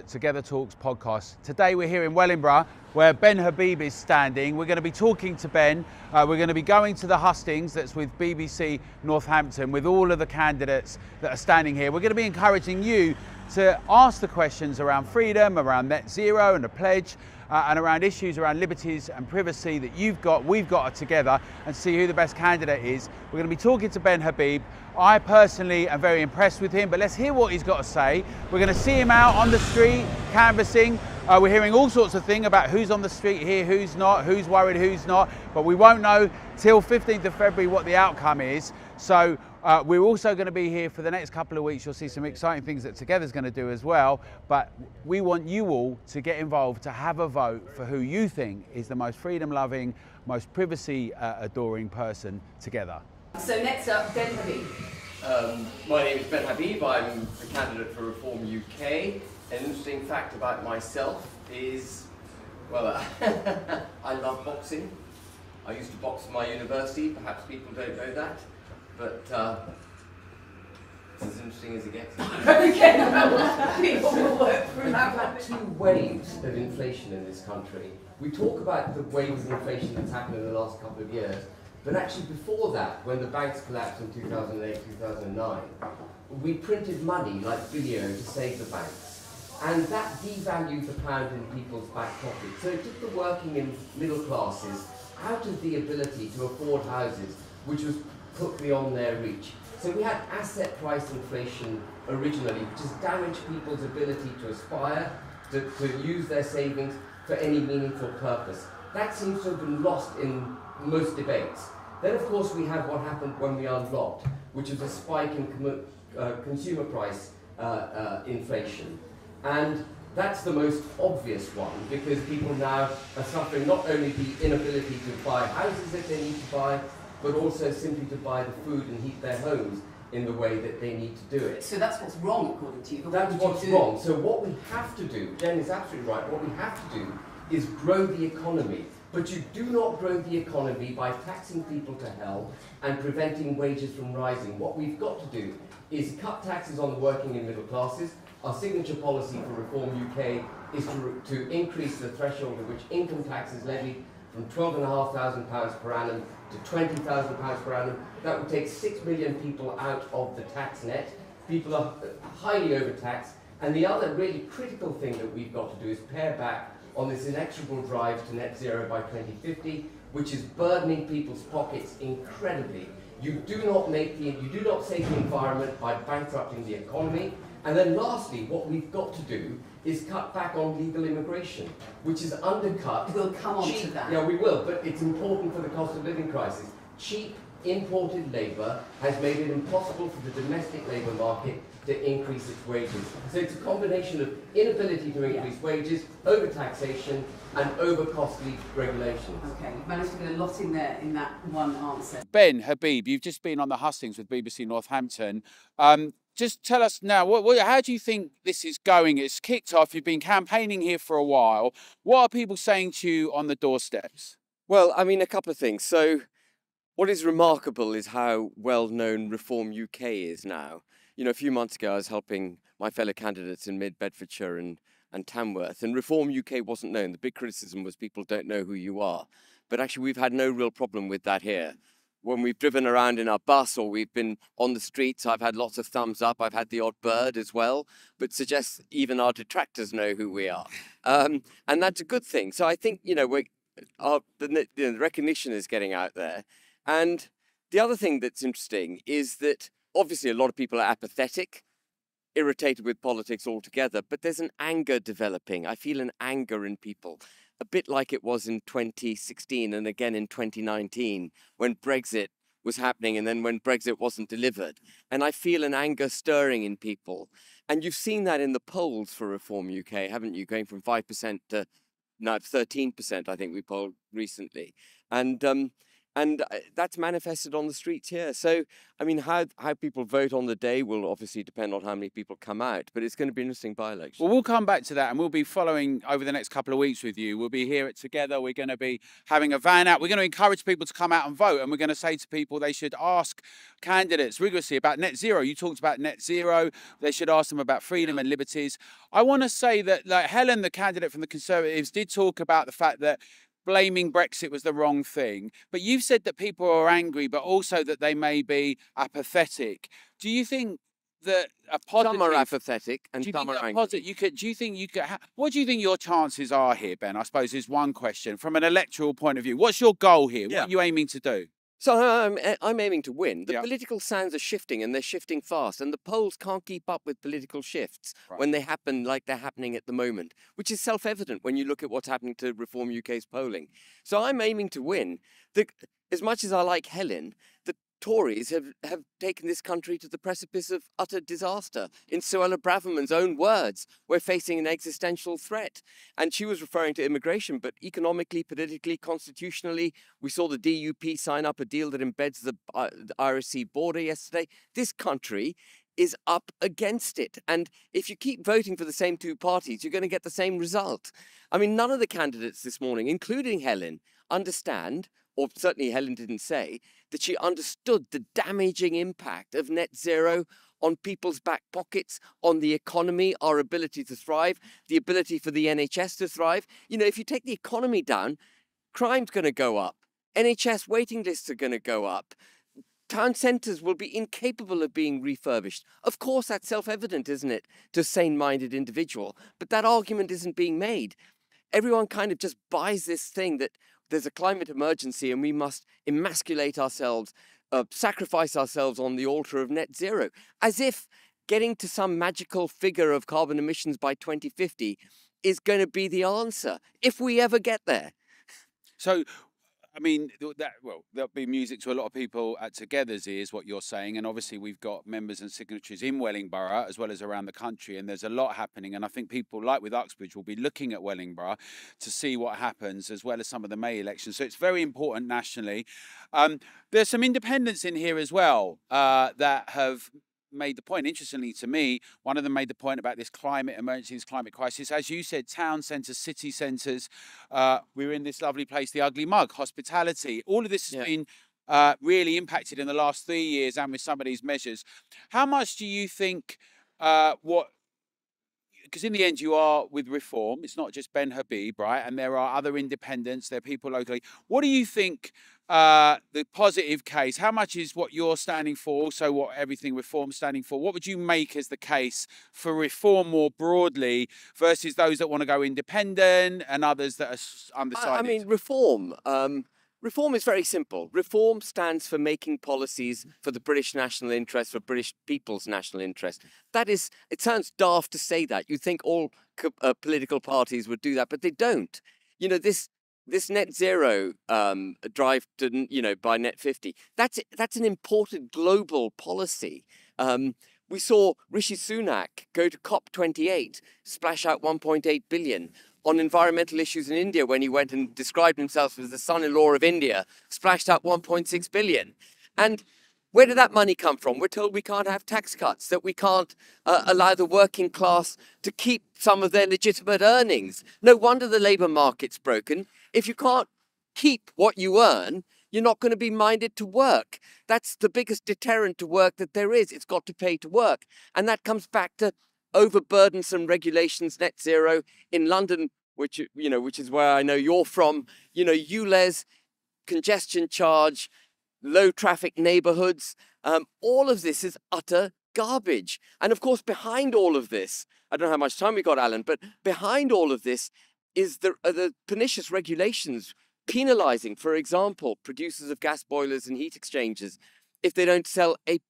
Together Talks podcast. Today we're here in Wellingborough where Ben Habib is standing. We're going to be talking to Ben. Uh, we're going to be going to the hustings that's with BBC Northampton with all of the candidates that are standing here. We're going to be encouraging you to ask the questions around freedom, around net zero and the pledge, uh, and around issues around liberties and privacy that you've got, we've got together, and see who the best candidate is. We're going to be talking to Ben Habib. I personally am very impressed with him, but let's hear what he's got to say. We're going to see him out on the street canvassing. Uh, we're hearing all sorts of things about who's on the street here, who's not, who's worried, who's not, but we won't know till 15th of February what the outcome is. So uh, we're also going to be here for the next couple of weeks. You'll see some exciting things that Together's going to do as well. But we want you all to get involved, to have a vote for who you think is the most freedom loving, most privacy uh, adoring person together. So next up, Ben Habib. Um, my name is Ben Habib. I'm the candidate for Reform UK. An interesting fact about myself is, well, I love boxing. I used to box in my university. Perhaps people don't know that but uh, it's as interesting as it gets. okay, people will work through that. We've had two waves of inflation in this country. We talk about the wave of inflation that's happened in the last couple of years, but actually before that, when the banks collapsed in 2008, 2009, we printed money like video to save the banks. And that devalued the pound in people's back pockets. So it took the working and middle classes out of the ability to afford houses, which was put beyond their reach. So we had asset price inflation originally, which has damaged people's ability to aspire, to, to use their savings for any meaningful purpose. That seems to have been lost in most debates. Then, of course, we have what happened when we unlocked, which was a spike in uh, consumer price uh, uh, inflation. And that's the most obvious one because people now are suffering not only the inability to buy houses that they need to buy, but also simply to buy the food and heat their homes in the way that they need to do it. So that's what's wrong, according to you. But that's what what's wrong. So what we have to do, Jen is absolutely right, what we have to do is grow the economy. But you do not grow the economy by taxing people to hell and preventing wages from rising. What we've got to do is cut taxes on the working and middle classes. Our signature policy for Reform UK is to, to increase the threshold at which income tax is levied from £12,500 per annum to £20,000 per annum. That would take 6 million people out of the tax net. People are highly overtaxed. And the other really critical thing that we've got to do is pare back on this inexorable drive to net zero by 2050, which is burdening people's pockets incredibly. You do not make the, you do not save the environment by bankrupting the economy. And then lastly, what we've got to do is cut back on legal immigration, which is undercut. We'll come on cheap, to that. Yeah, we will, but it's important for the cost of living crisis. Cheap imported labour has made it impossible for the domestic labour market to increase its wages. So it's a combination of inability to increase yeah. wages, over-taxation, and over-costly regulations. Okay, you've managed to get a lot in there in that one answer. Ben Habib, you've just been on the hustings with BBC Northampton. Um, just tell us now, what, what, how do you think this is going? It's kicked off. You've been campaigning here for a while. What are people saying to you on the doorsteps? Well, I mean, a couple of things. So, what is remarkable is how well known Reform UK is now. You know, a few months ago, I was helping my fellow candidates in Mid Bedfordshire and, and Tamworth, and Reform UK wasn't known. The big criticism was people don't know who you are. But actually, we've had no real problem with that here when we've driven around in our bus or we've been on the streets, I've had lots of thumbs up. I've had the odd bird as well, but suggests even our detractors know who we are. Um, and that's a good thing. So I think, you know, we're, our, the, the recognition is getting out there. And the other thing that's interesting is that obviously a lot of people are apathetic, irritated with politics altogether, but there's an anger developing. I feel an anger in people a bit like it was in 2016 and again in 2019 when Brexit was happening and then when Brexit wasn't delivered. And I feel an anger stirring in people. And you've seen that in the polls for Reform UK, haven't you? Going from 5% to now 13%, I think we polled recently. And um, and uh, that's manifested on the streets here. So, I mean, how how people vote on the day will obviously depend on how many people come out, but it's going to be an interesting by-election. Well, we'll come back to that and we'll be following over the next couple of weeks with you. We'll be here it together. We're going to be having a van out. We're going to encourage people to come out and vote and we're going to say to people they should ask candidates rigorously about net zero. You talked about net zero. They should ask them about freedom and liberties. I want to say that like Helen, the candidate from the Conservatives, did talk about the fact that blaming Brexit was the wrong thing. But you've said that people are angry, but also that they may be apathetic. Do you think that a positive, some are apathetic and some are angry. posi- you could, do you think you could? What do you think your chances are here, Ben? I suppose is one question from an electoral point of view. What's your goal here? Yeah. What are you aiming to do? So I'm, a- I'm aiming to win. The Yeah. political sands are shifting and they're shifting fast, and the polls can't keep up with political shifts Right. when they happen like they're happening at the moment, which is self evident when you look at what's happening to Reform UK's polling. So I'm aiming to win. The, as much as I like Helen, Tories have, have taken this country to the precipice of utter disaster. In Suella Braverman's own words, we're facing an existential threat. And she was referring to immigration, but economically, politically, constitutionally, we saw the DUP sign up a deal that embeds the, uh, the Sea border yesterday. This country is up against it. And if you keep voting for the same two parties, you're going to get the same result. I mean, none of the candidates this morning, including Helen, understand, or certainly Helen didn't say, that she understood the damaging impact of net zero on people's back pockets, on the economy, our ability to thrive, the ability for the NHS to thrive. You know, if you take the economy down, crime's going to go up. NHS waiting lists are going to go up. Town centres will be incapable of being refurbished. Of course, that's self evident, isn't it, to a sane minded individual? But that argument isn't being made. Everyone kind of just buys this thing that there's a climate emergency and we must emasculate ourselves, uh, sacrifice ourselves on the altar of net zero, as if getting to some magical figure of carbon emissions by 2050 is going to be the answer, if we ever get there. So, I mean, that well, there'll be music to a lot of people at Together's ears. What you're saying, and obviously we've got members and signatories in Wellingborough as well as around the country, and there's a lot happening. And I think people like with Uxbridge will be looking at Wellingborough to see what happens, as well as some of the May elections. So it's very important nationally. Um, there's some independents in here as well uh, that have made the point. Interestingly to me, one of them made the point about this climate emergency, this climate crisis. As you said, town centres, city centres. Uh, we're in this lovely place, the Ugly Mug, hospitality. All of this has Yeah. been uh, really impacted in the last three years, and with some of these measures. How much do you think uh, what? Because in the end, you are with reform. It's not just Ben Habib, right? And there are other independents. There are people locally. What do you think? uh, the positive case, how much is what you're standing for, also what everything reform's standing for? What would you make as the case for reform more broadly versus those that want to go independent and others that are s- I- undecided? I, mean, reform. Um, reform is very simple. Reform stands for making policies for the British national interest, for British people's national interest. That is, it sounds daft to say that. You think all uh, political parties would do that, but they don't. You know, this this net zero um, drive to you know by net 50 that's that's an imported global policy um, we saw rishi sunak go to cop 28 splash out 1.8 billion on environmental issues in india when he went and described himself as the son-in-law of india splashed out 1.6 billion and where did that money come from? We're told we can't have tax cuts, that we can't uh, allow the working class to keep some of their legitimate earnings. No wonder the labour market's broken. If you can't keep what you earn, you're not going to be minded to work. That's the biggest deterrent to work that there is. It's got to pay to work. And that comes back to overburdensome regulations, net zero in London, which, you know, which is where I know you're from, you know, ULEZ, congestion charge, low traffic neighborhoods. Um, all of this is utter garbage. And of course, behind all of this, I don't know how much time we got, Alan, but behind all of this is the, the pernicious regulations penalizing, for example, producers of gas boilers and heat exchangers if they don't sell a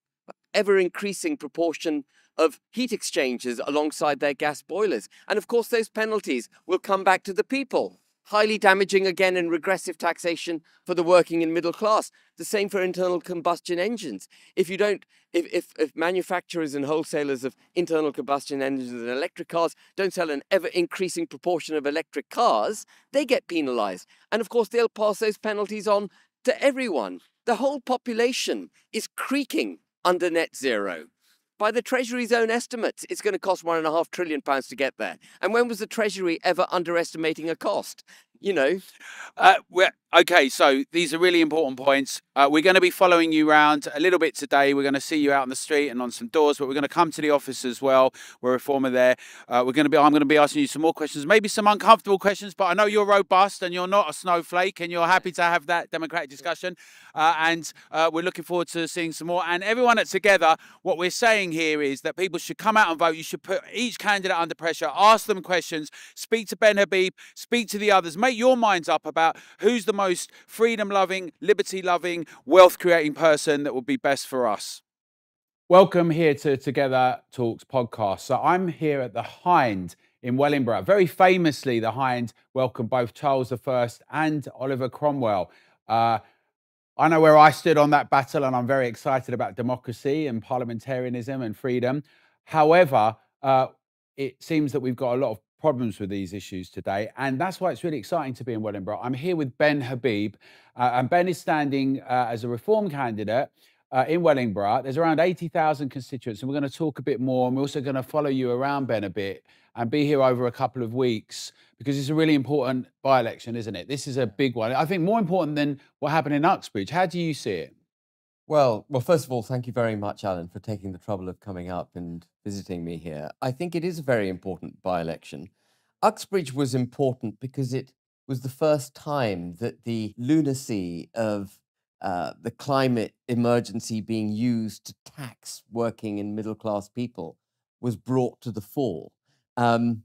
ever increasing proportion of heat exchangers alongside their gas boilers. And of course, those penalties will come back to the people. Highly damaging again in regressive taxation for the working and middle class. The same for internal combustion engines. If you don't, if, if, if manufacturers and wholesalers of internal combustion engines and electric cars don't sell an ever increasing proportion of electric cars, they get penalized. And of course, they'll pass those penalties on to everyone. The whole population is creaking under net zero. By the Treasury's own estimates, it's going to cost one and a half trillion pounds to get there. And when was the Treasury ever underestimating a cost? You know, Uh, we're, okay, so these are really important points. Uh, we're going to be following you around a little bit today. We're going to see you out on the street and on some doors, but we're going to come to the office as well. We're a former there. Uh, we're going to be. I'm going to be asking you some more questions, maybe some uncomfortable questions. But I know you're robust and you're not a snowflake, and you're happy to have that democratic discussion. Uh, and uh, we're looking forward to seeing some more. And everyone that's together, what we're saying here is that people should come out and vote. You should put each candidate under pressure, ask them questions, speak to Ben Habib, speak to the others, make your minds up about who's the most freedom loving, liberty loving, wealth creating person that would be best for us. Welcome here to Together Talks podcast. So I'm here at the Hind in Wellingborough. Very famously, the Hind welcomed both Charles I and Oliver Cromwell. Uh, I know where I stood on that battle, and I'm very excited about democracy and parliamentarianism and freedom. However, uh, it seems that we've got a lot of problems with these issues today, and that's why it's really exciting to be in Wellingborough. I'm here with Ben Habib, uh, and Ben is standing uh, as a reform candidate uh, in Wellingborough. There's around 80,000 constituents, and we're going to talk a bit more, and we're also going to follow you around, Ben, a bit, and be here over a couple of weeks because it's a really important by-election, isn't it? This is a big one. I think more important than what happened in Uxbridge. How do you see it? Well, well, first of all, thank you very much, Alan, for taking the trouble of coming up and visiting me here. I think it is a very important by-election. Uxbridge was important because it was the first time that the lunacy of uh, the climate emergency being used to tax working and middle class people was brought to the fore. Um,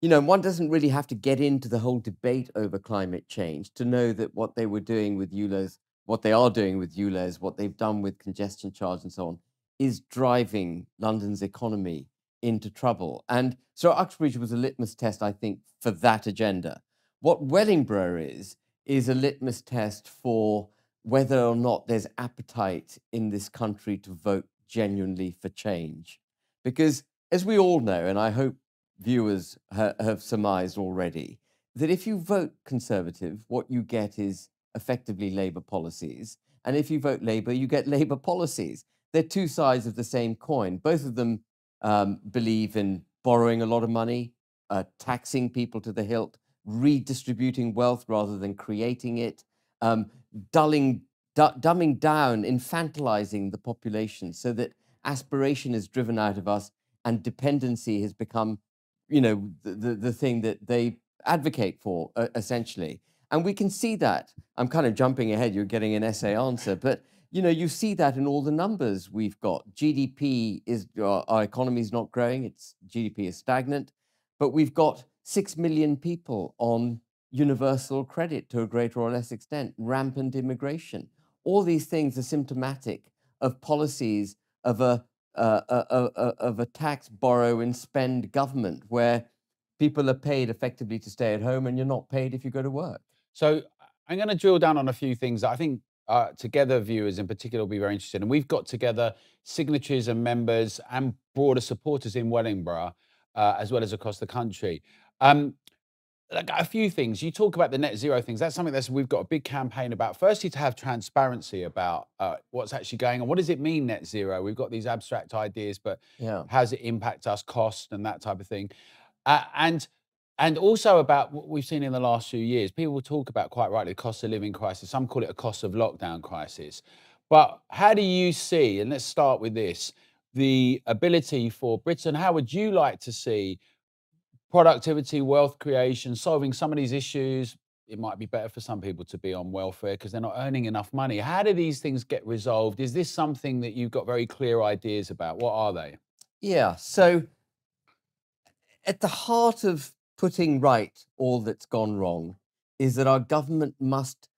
you know, one doesn't really have to get into the whole debate over climate change to know that what they were doing with ULEZ, what they are doing with ULEZ, what they've done with congestion charge and so on, is driving London's economy into trouble. And so Uxbridge was a litmus test, I think, for that agenda. What Wellingborough is, is a litmus test for whether or not there's appetite in this country to vote genuinely for change. Because as we all know, and I hope viewers ha- have surmised already, that if you vote Conservative, what you get is effectively Labour policies. And if you vote Labour, you get Labour policies. They're two sides of the same coin. Both of them um, believe in borrowing a lot of money, uh, taxing people to the hilt, redistributing wealth rather than creating it, um, dulling, du- dumbing down, infantilizing the population so that aspiration is driven out of us and dependency has become, you know, the, the, the thing that they advocate for, uh, essentially. And we can see that. I'm kind of jumping ahead, you're getting an essay answer, but you know, you see that in all the numbers we've got. GDP is, our, our economy is not growing, its GDP is stagnant, but we've got six million people on universal credit to a greater or less extent, rampant immigration. All these things are symptomatic of policies of a, uh, a, a, a- of a tax, borrow, and spend government where people are paid effectively to stay at home and you're not paid if you go to work. So I'm going to drill down on a few things that I think uh, together viewers in particular will be very interested in. We've got together signatures and members and broader supporters in Wellingborough, uh, as well as across the country. Um, like a few things. You talk about the net zero things. That's something that we've got a big campaign about. Firstly, to have transparency about uh, what's actually going on. What does it mean net zero? We've got these abstract ideas, but Yeah. how does it impact us, cost, and that type of thing, uh, and and also about what we've seen in the last few years. People talk about quite rightly the cost of living crisis. Some call it a cost of lockdown crisis. But how do you see? And let's start with this: the ability for Britain. How would you like to see productivity, wealth creation, solving some of these issues? It might be better for some people to be on welfare because they're not earning enough money. How do these things get resolved? Is this something that you've got very clear ideas about? What are they? Yeah. So, at the heart of putting right all that's gone wrong is that our government must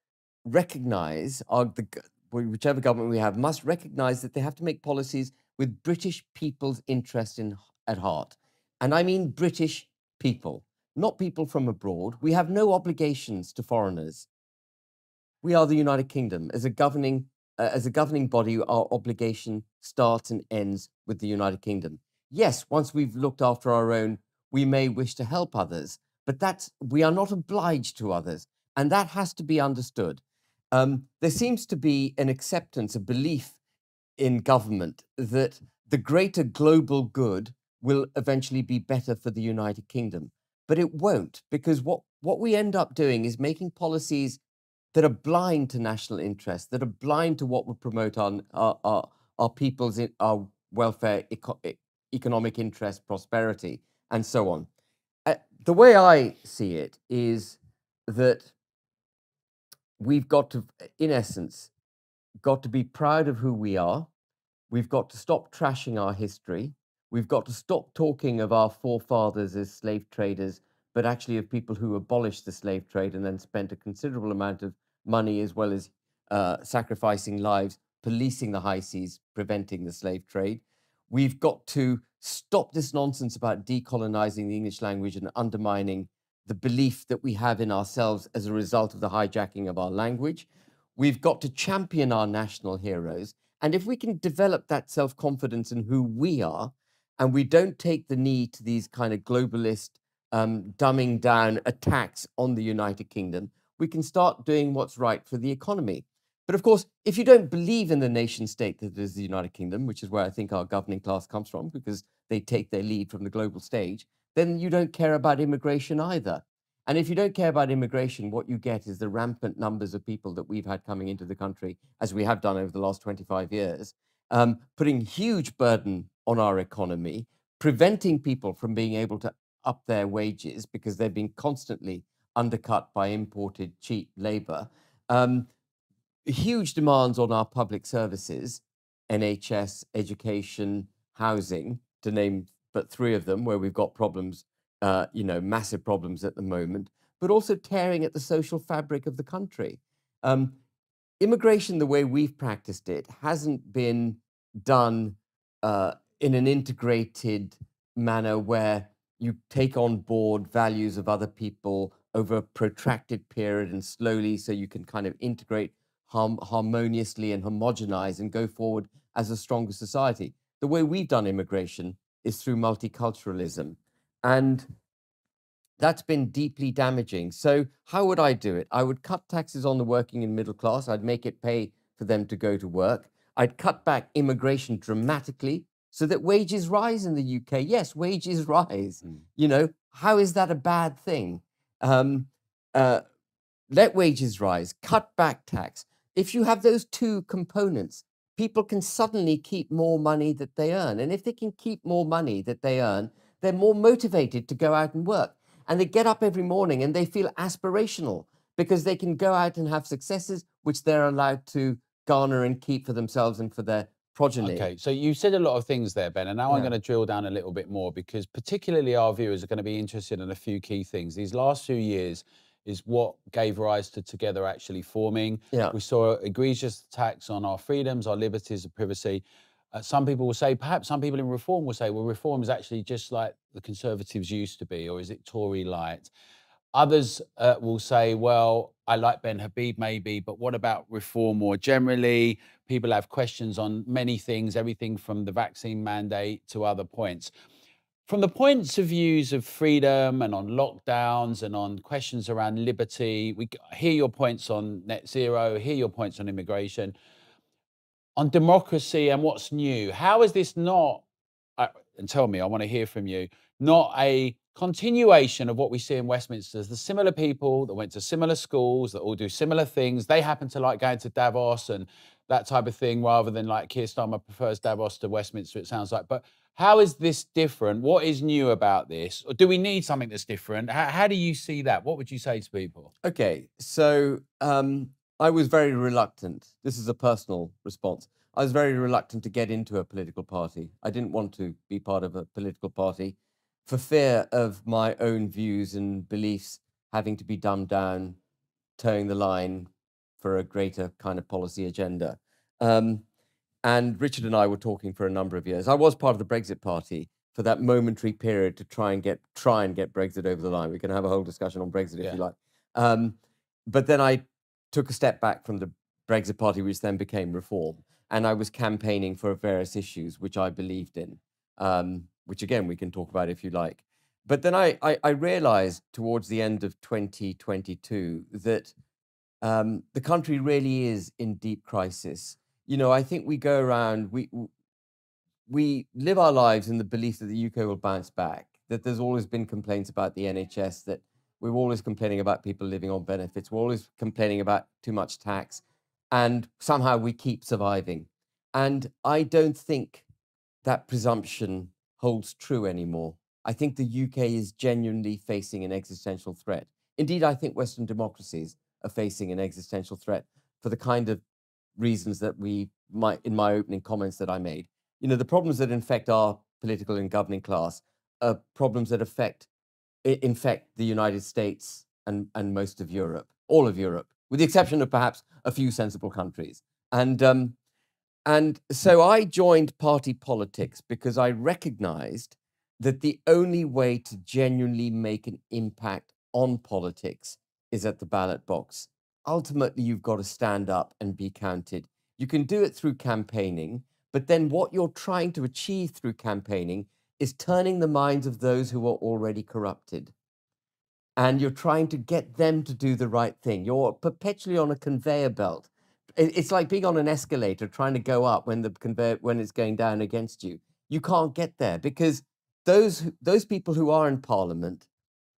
recognize, our, the, whichever government we have, must recognize that they have to make policies with British people's interest in, at heart. And I mean British people, not people from abroad. We have no obligations to foreigners. We are the United Kingdom. As a governing, uh, as a governing body, our obligation starts and ends with the United Kingdom. Yes, once we've looked after our own, we may wish to help others, but that's we are not obliged to others, and that has to be understood. um, there seems to be an acceptance, a belief in government that the greater global good will eventually be better for the United Kingdom. But it won't, because what, what we end up doing is making policies that are blind to national interest, that are blind to what would promote our, our, our, our people's our welfare, eco economic interest, prosperity, and so on. Uh, the way I see it is that we've got to, in essence, got to be proud of who we are. We've got to stop trashing our history. We've got to stop talking of our forefathers as slave traders, but actually of people who abolished the slave trade and then spent a considerable amount of money as well as uh, sacrificing lives, policing the high seas, preventing the slave trade. We've got to stop this nonsense about decolonizing the English language and undermining the belief that we have in ourselves as a result of the hijacking of our language. We've got to champion our national heroes. And if we can develop that self confidence in who we are, and we don't take the knee to these kind of globalist, um, dumbing down attacks on the United Kingdom, we can start doing what's right for the economy. But of course, if you don't believe in the nation state that is the United Kingdom, which is where I think our governing class comes from, because they take their lead from the global stage, then you don't care about immigration either. And if you don't care about immigration, what you get is the rampant numbers of people that we've had coming into the country, as we have done over the last 25 years, um, putting huge burden on our economy, preventing people from being able to up their wages because they're being constantly undercut by imported cheap labor. Um, huge demands on our public services, NHS, education, housing, to name but three of them, where we've got problems, uh, you know, massive problems at the moment, but also tearing at the social fabric of the country. Um, immigration, the way we've practiced it, hasn't been done uh, in an integrated manner where you take on board values of other people over a protracted period and slowly so you can kind of integrate harmoniously and homogenize and go forward as a stronger society. The way we've done immigration is through multiculturalism. And that's been deeply damaging. So, how would I do it? I would cut taxes on the working and middle class. I'd make it pay for them to go to work. I'd cut back immigration dramatically so that wages rise in the UK. Yes, wages rise. Mm. You know, how is that a bad thing? Um, uh, let wages rise, cut back tax, if you have those two components, people can suddenly keep more money that they earn. And if they can keep more money that they earn, they're more motivated to go out and work. And they get up every morning and they feel aspirational because they can go out and have successes which they're allowed to garner and keep for themselves and for their progeny. Okay, so you said a lot of things there, Ben, and now yeah. I'm going to drill down a little bit more because particularly our viewers are going to be interested in a few key things. These last few years, is what gave rise to Together actually forming. Yeah. We saw egregious attacks on our freedoms, our liberties of privacy. Uh, some people will say, perhaps some people in reform will say, well, reform is actually just like the Conservatives used to be, or is it Tory light? Others uh, will say, well, I like Ben Habib maybe, but what about reform more generally? People have questions on many things, everything from the vaccine mandate to other points from the points of views of freedom and on lockdowns and on questions around liberty, we hear your points on net zero, hear your points on immigration, on democracy and what's new. How is this not, uh, and tell me, I want to hear from you, not a continuation of what we see in Westminster? The similar people that went to similar schools, that all do similar things, they happen to like going to Davos and that type of thing rather than like Keir Starmer prefers Davos to Westminster, it sounds like. But how is this different? What is new about this? Or do we need something that's different? How, how do you see that? What would you say to people? Okay, so um, I was very reluctant. This is a personal response. I was very reluctant to get into a political party. I didn't want to be part of a political party for fear of my own views and beliefs having to be dumbed down, towing the line for a greater kind of policy agenda. Um, and Richard and I were talking for a number of years. I was part of the Brexit Party for that momentary period to try and get try and get Brexit over the line. We can have a whole discussion on Brexit if yeah. you like. Um, but then I took a step back from the Brexit Party, which then became Reform, and I was campaigning for various issues which I believed in. Um, which again we can talk about if you like. But then I, I, I realized towards the end of 2022 that Um, the country really is in deep crisis. You know, I think we go around, we, we live our lives in the belief that the UK will bounce back, that there's always been complaints about the NHS, that we're always complaining about people living on benefits, we're always complaining about too much tax, and somehow we keep surviving. And I don't think that presumption holds true anymore. I think the UK is genuinely facing an existential threat. Indeed, I think Western democracies are facing an existential threat for the kind of reasons that we might, in my opening comments that I made. You know, the problems that infect our political and governing class are problems that affect, infect the United States and, and most of Europe, all of Europe, with the exception of perhaps a few sensible countries. And um, and so I joined party politics because I recognized that the only way to genuinely make an impact on politics is at the ballot box. Ultimately, you've got to stand up and be counted. You can do it through campaigning, but then what you're trying to achieve through campaigning is turning the minds of those who are already corrupted. And you're trying to get them to do the right thing. You're perpetually on a conveyor belt it's like being on an escalator trying to go up when the conveyor when it's going down against you. You can't get there because those those people who are in parliament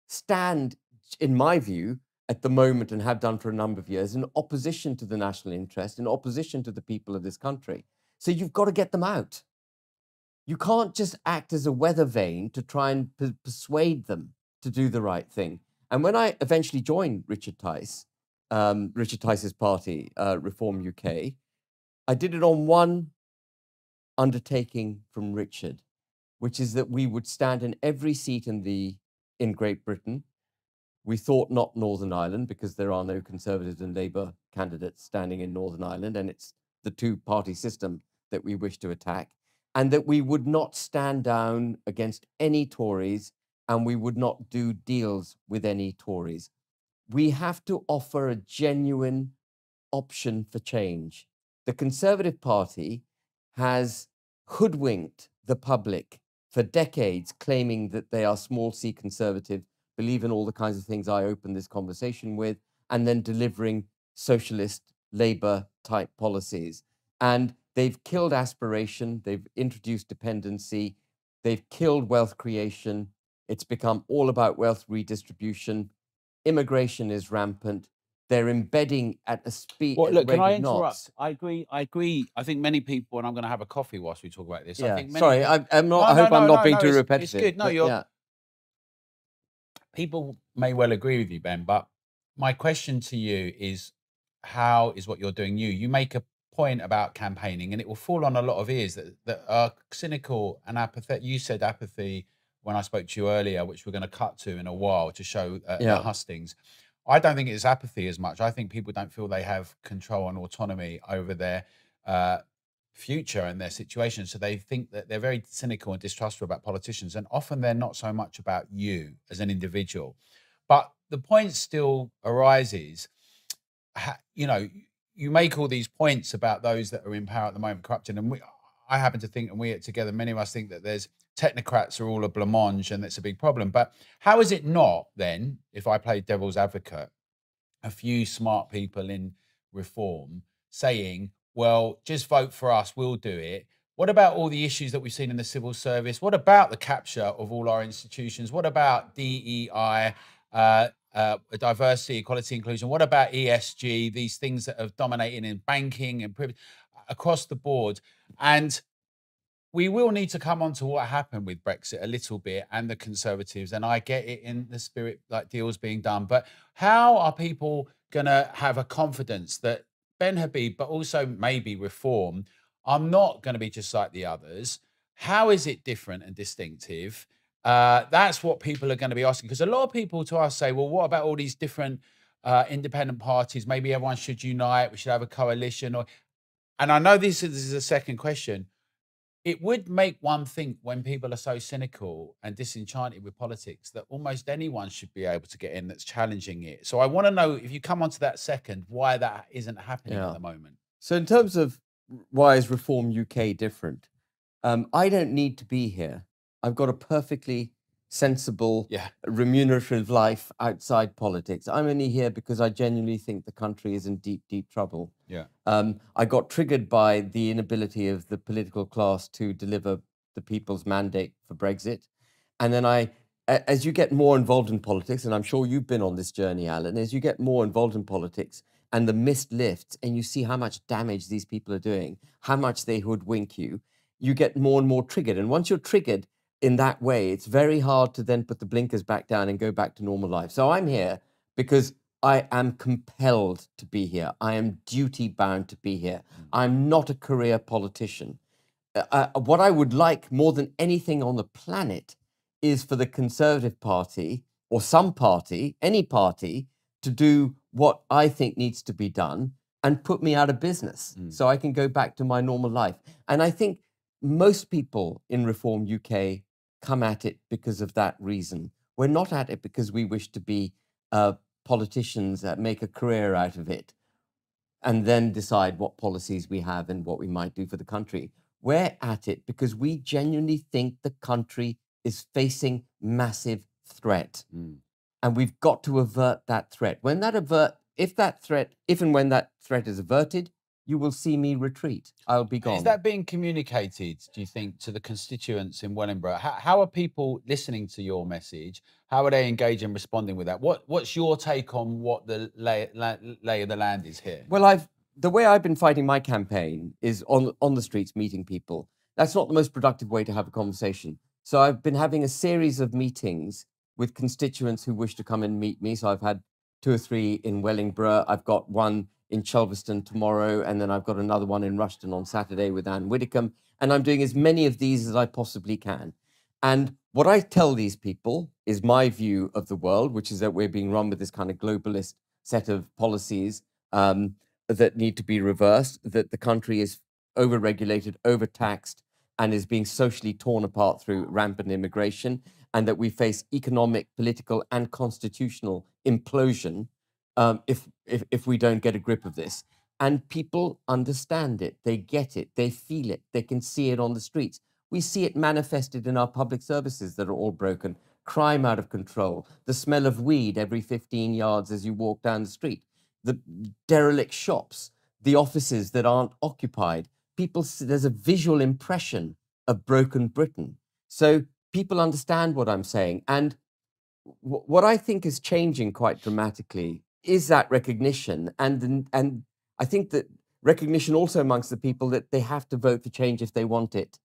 stand, in my view, at the moment and have done for a number of years, in opposition to the national interest, in opposition to the people of this country. So you've got to get them out. You can't just act as a weather vane to try and persuade them to do the right thing. And when I eventually joined Richard Tice, um, Richard Tice's party, uh, Reform UK. I did it on one undertaking from Richard, which is that we would stand in every seat in the in Great Britain. We thought not Northern Ireland because there are no Conservatives and Labour candidates standing in Northern Ireland, and it's the two-party system that we wish to attack, and that we would not stand down against any Tories, and we would not do deals with any Tories we have to offer a genuine option for change. The Conservative Party has hoodwinked the public for decades, claiming that they are small c conservative, believe in all the kinds of things I opened this conversation with, and then delivering socialist Labour type policies. And they've killed aspiration, they've introduced dependency, they've killed wealth creation. It's become all about wealth redistribution immigration is rampant. They're embedding at a speed. Well, look, can I interrupt? Knots. I agree. I agree. I think many people, and I'm going to have a coffee whilst we talk about this. Yeah. I think many Sorry, people, I, am not. No, I hope no, I'm no, not being too repetitive. It's good. No, you're. Yeah. People may well agree with you, Ben, but my question to you is, how is what you're doing you? You make a point about campaigning, and it will fall on a lot of ears that that are cynical and apathetic. You said apathy when I spoke to you earlier, which we're going to cut to in a while to show uh, Yeah. the hustings. I don't think it's apathy as much. I think people don't feel they have control and autonomy over their uh, future and their situation. So they think that they're very cynical and distrustful about politicians. And often they're not so much about you as an individual. But the point still arises, you know, you make all these points about those that are in power at the moment corrupted. And we, I happen to think, and we are together, many of us think that there's technocrats are all a blancmange and that's a big problem. But how is it not then, if I play devil's advocate, a few smart people in reform saying, well, just vote for us, we'll do it. What about all the issues that we've seen in the civil service? What about the capture of all our institutions? What about DEI, uh, uh, diversity, equality, inclusion? What about ESG, these things that have dominated in banking and across the board? And we will need to come on to what happened with Brexit a little bit and the Conservatives. And I get it in the spirit like deals being done. But how are people going to have a confidence that Ben Habib, but also maybe reform, are not going to be just like the others? How is it different and distinctive? Uh, that's what people are going to be asking. Because a lot of people to us say, well, what about all these different uh, independent parties? Maybe everyone should unite. We should have a coalition. Or, and I know this is, this is a second question it would make one think when people are so cynical and disenchanted with politics that almost anyone should be able to get in that's challenging it. So I want to know if you come onto that second, why that isn't happening yeah. at the moment. So in terms of why is Reform UK different? Um, I don't need to be here. I've got a perfectly sensible, Yeah. remunerative life outside politics. I'm only here because I genuinely think the country is in deep, deep trouble. Yeah. Um, I got triggered by the inability of the political class to deliver the people's mandate for Brexit. And then I, as you get more involved in politics, and I'm sure you've been on this journey, Alan, as you get more involved in politics and the mist lifts and you see how much damage these people are doing, how much they hoodwink you, you get more and more triggered. And once you're triggered in that way, it's very hard to then put the blinkers back down and go back to normal life. So I'm here because I am compelled to be here. I am duty bound to be here. I'm not a career politician. Uh, uh, what I would like more than anything on the planet is for the Conservative Party or some party, any party, to do what I think needs to be done and put me out of business Mm. so I can go back to my normal life. And I think most people in Reform UK come at it because of that reason. We're not at it because we wish to be uh, politicians that make a career out of it and then decide what policies we have and what we might do for the country. We're at it because we genuinely think the country is facing massive threat Mm. and we've got to avert that threat. When that avert, if that threat, if and when that threat is averted, you will see me retreat. I'll be gone. Is that being communicated, do you think, to the constituents in Wellingborough? How, how are people listening to your message? How are they engaging and responding with that? What What's your take on what the lay, lay, lay of the land is here? Well, I've the way I've been fighting my campaign is on on the streets, meeting people. That's not the most productive way to have a conversation. So I've been having a series of meetings with constituents who wish to come and meet me. So I've had two or three in Wellingborough. I've got one in Chelveston tomorrow, and then I've got another one in Rushden on Saturday with Ann Widdecombe. And I'm doing as many of these as I possibly can. And what I tell these people is my view of the world, which is that we're being run with this kind of globalist set of policies um, that need to be reversed, that the country is overregulated, overtaxed, and is being socially torn apart through rampant immigration, and that we face economic, political, and constitutional implosion um, if, if if we don't get a grip of this. And people understand it, they get it, they feel it, they can see it on the streets. We see it manifested in our public services that are all broken, crime out of control, the smell of weed every 15 yards as you walk down the street, the derelict shops, the offices that aren't occupied. People, s- there's a visual impression of broken Britain. So people understand what I'm saying. And wh- what I think is changing quite dramatically is that recognition. And, and I think that recognition also amongst the people that they have to vote for change if they want it,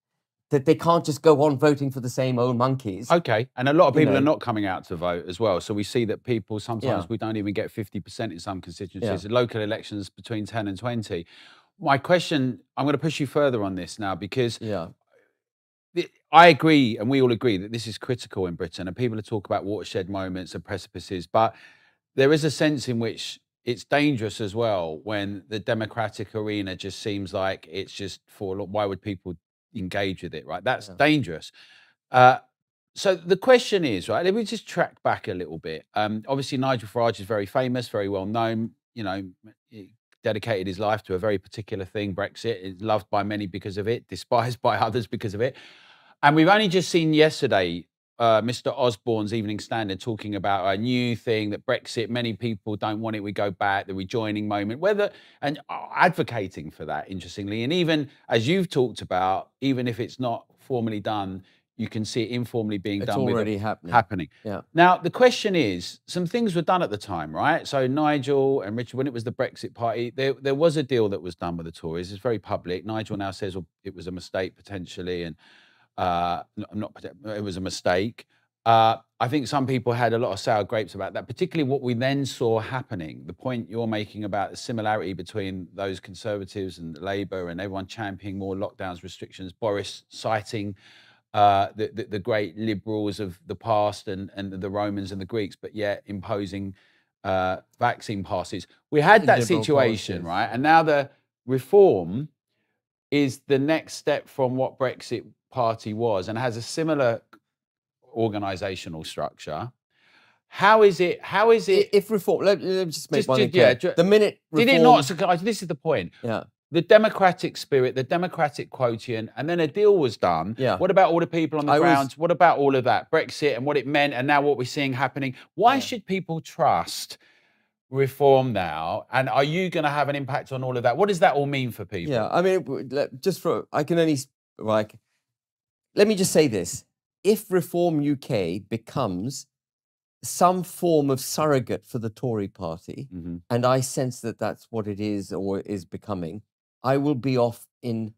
that they can't just go on voting for the same old monkeys. Okay, and a lot of You people know. are not coming out to vote as well. So we see that people sometimes Yeah. we don't even get fifty percent in some constituencies. Local elections between ten and twenty. My question, I'm going to push you further on this now because Yeah. I agree, and we all agree that this is critical in Britain, and people are talk about watershed moments and precipices, but there is a sense in which it's dangerous as well when the democratic arena just seems like it's just for why would people engage with it, right? That's Yeah. dangerous. Uh, so the question is, right? Let me just track back a little bit. Um, obviously, Nigel Farage is very famous, very well known. You know, he dedicated his life to a very particular thing, Brexit. Is loved by many because of it, despised by others because of it. And we've only just seen yesterday uh, Mr. Osborne's Evening Standard talking about a new thing that Brexit, many people don't want it, we go back, the rejoining moment, whether, and uh, advocating for that, interestingly. And even as you've talked about, even if it's not formally done, you can see it informally being It's done with already happening. happening. Yeah. Now the question is, some things were done at the time, right? So Nigel and Richard, when it was the Brexit Party, there there was a deal that was done with the Tories. It's very public. Nigel now says well, it was a mistake potentially, and uh, n- not it was a mistake. Uh, I think some people had a lot of sour grapes about that, particularly what we then saw happening. The point you're making about the similarity between those Conservatives and Labour and everyone championing more lockdowns, restrictions, Boris citing uh, the, the, the great liberals of the past and, and the Romans and the Greeks, but yet imposing uh, vaccine passes. We had that Liberal situation, policies. right? And now the reform is the next step from what Brexit Party was and has a similar organizational structure. How is it? How is it? If reform, let, let me just make Just- one just- yeah, clear. the minute Did it not? So, this is the point. Yeah. the democratic spirit, the democratic quotient, and then a deal was done. Yeah. What about all the people on the I was- What about all of that? Brexit and what it meant, and now what we're seeing happening. Why Yeah. should people trust reform now? And are you going to have an impact on all of that? What does that all mean for people? Yeah, I mean, just for I can only like, let me just say this: if Reform UK becomes some form of surrogate for the Tory Party, Mhm. and I sense that that's what it is or is becoming, I will be off in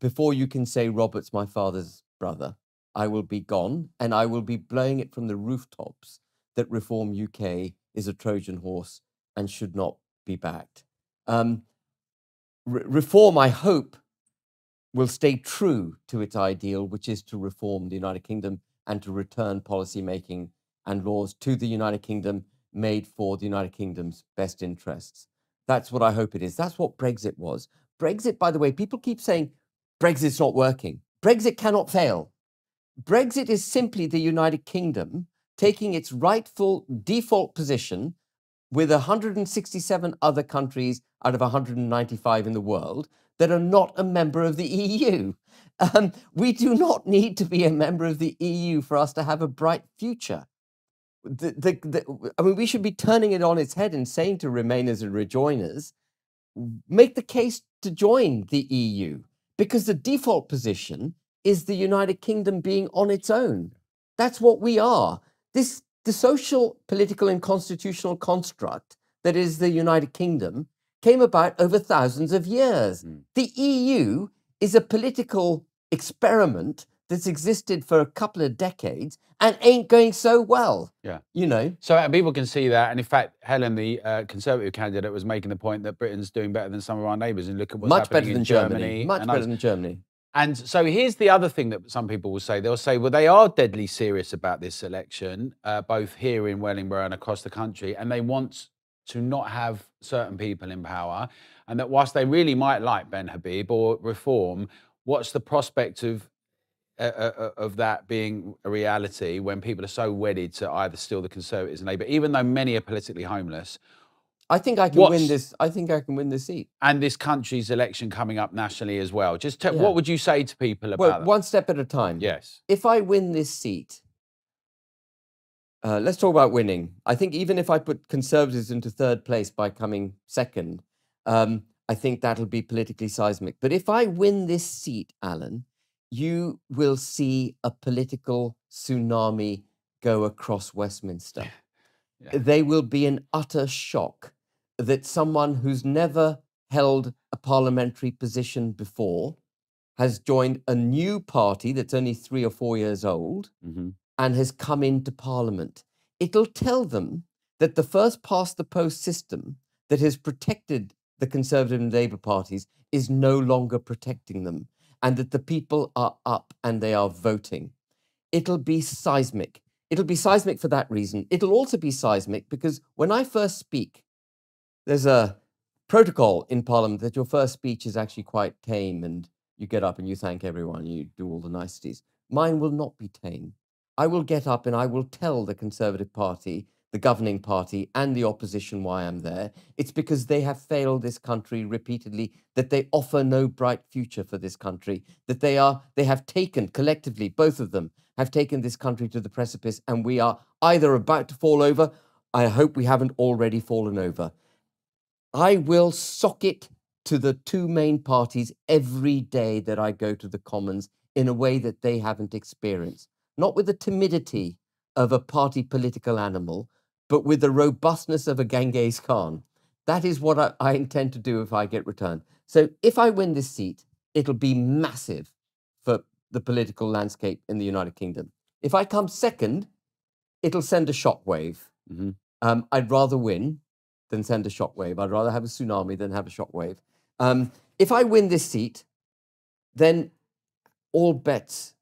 before you can say Robert's my father's brother. I will be gone, and I will be blowing it from the rooftops that Reform UK is a Trojan horse and should not be backed. Um, re- reform, I hope, will stay true to its ideal, which is to reform the United Kingdom and to return policy making and laws to the United Kingdom made for the United Kingdom's best interests. That's what I hope it is. That's what Brexit was. Brexit, by the way, people keep saying Brexit's not working. Brexit cannot fail. Brexit is simply the United Kingdom taking its rightful default position with 167 other countries out of 195 in the world that are not a member of the EU. Um, we do not need to be a member of the EU for us to have a bright future. The, the, the, I mean, we should be turning it on its head and saying to Remainers and Rejoiners, make the case to join the EU because the default position is the United Kingdom being on its own. That's what we are. This the social, political, and constitutional construct that is the United Kingdom came about over thousands of years. Mm. The EU is a political experiment that's existed for a couple of decades and ain't going so well. Yeah. You know, So uh, people can see that, and in fact, Helen, the uh, Conservative candidate, was making the point that Britain's doing better than some of our neighbours, and look at what's much happening better in than Germany. Germany. Much better others. than Germany. And so here's the other thing that some people will say. They'll say, well, they are deadly serious about this election, uh, both here in Wellingborough and across the country, and they want to not have certain people in power. And that whilst they really might like Ben Habib or reform, what's the prospect of uh, uh, of that being a reality when people are so wedded to either still the Conservatives and Labour, even though many are politically homeless, I think I can What's- win this. I think I can win this seat. and this country's election coming up nationally as well? Just Yeah. what would you say to people about Well, that? one step at a time. Yes. if I win this seat, uh, let's talk about winning. I think even if I put Conservatives into third place by coming second, um, I think that'll be politically seismic. But if I win this seat, Alan, you will see a political tsunami go across Westminster. Yeah. They will be in utter shock that someone who's never held a parliamentary position before has joined a new party that's only three or four years old hmm and has come into parliament. It'll tell them that the first past the post system that has protected the Conservative and Labour parties is no longer protecting them, and that the people are up and they are voting. It'll be seismic. It'll be seismic for that reason. It'll also be seismic because when I first speak, there's a protocol in Parliament that your first speech is actually quite tame and you get up and you thank everyone, you do all the niceties. Mine will not be tame. I will get up and I will tell the Conservative Party, the governing party, and the opposition why I'm there. It's because they have failed this country repeatedly, that they offer no bright future for this country, that they are they have taken collectively, both of them have taken this country to the precipice, and we are either about to fall over. I hope we haven't already fallen over. I will sock it to the two main parties every day that I go to the Commons in a way that they haven't experienced. Not with the timidity of a party political animal, but with the robustness of a Genghis Khan. That is what I, I intend to do if I get returned. So if I win this seat, it'll be massive for the political landscape in the United Kingdom. If I come second, it'll send a shockwave. Mhm. Um, I'd rather win than send a shockwave. I'd rather have a tsunami than have a shockwave. Um, if I win this seat, then all bets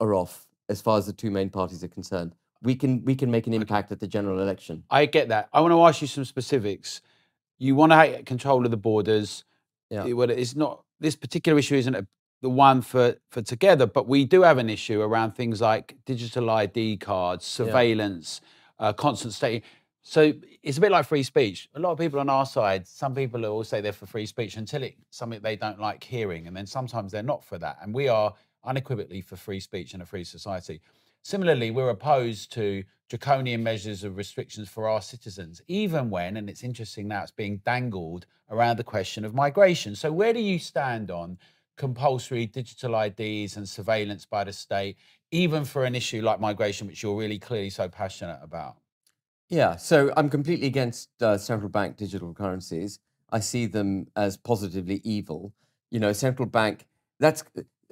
are off as far as the two main parties are concerned. We can we can make an impact at the general election. I get that. I want to ask you some specifics. You want to have control of the borders. Yeah. It- well, it's not this particular issue isn't a, the one for for together, but we do have an issue around things like digital ID cards, surveillance, uh, constant state. So it's a bit like free speech. A lot of people on our side, some people will say they're for free speech until it's something they don't like hearing, and then sometimes they're not for that. And we are unequivocally for free speech and a free society. Similarly, we're opposed to draconian measures of restrictions for our citizens, even when, and it's interesting now, it's being dangled around the question of migration. So, where do you stand on compulsory digital IDs and surveillance by the state, even for an issue like migration, which you're really clearly so passionate about? Yeah, so I'm completely against uh, central bank digital currencies. I see them as positively evil. You know, central bank, that's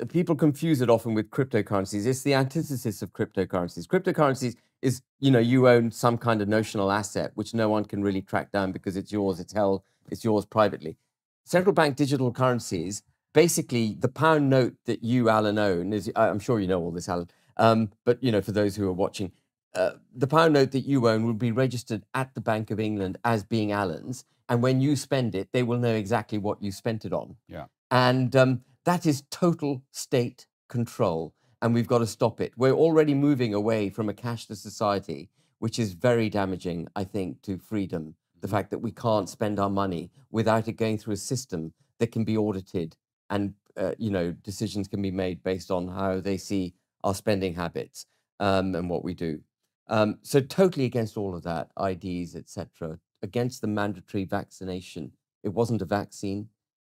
people confuse it often with cryptocurrencies. It's the antithesis of cryptocurrencies. Cryptocurrencies is, you know, you own some kind of notional asset which no one can really track down because it's yours, it's held, it's yours privately. Central bank digital currencies, basically the pound note that you, Alan, own is, I'm sure you know all this, Alan, um, but, you know, for those who are watching, uh, the pound note that you own will be registered at the Bank of England as being Alan's. And when you spend it, they will know exactly what you spent it on. Yeah. And um, that is total state control. And we've got to stop it. We're already moving away from a cashless society, which is very damaging, I think, to freedom. The Mm-hmm. fact that we can't spend our money without it going through a system that can be audited and, uh, you know, decisions can be made based on how they see our spending habits um, and what we do. Um, so totally against all of that, IDs, etc. Against the mandatory vaccination. It wasn't a vaccine.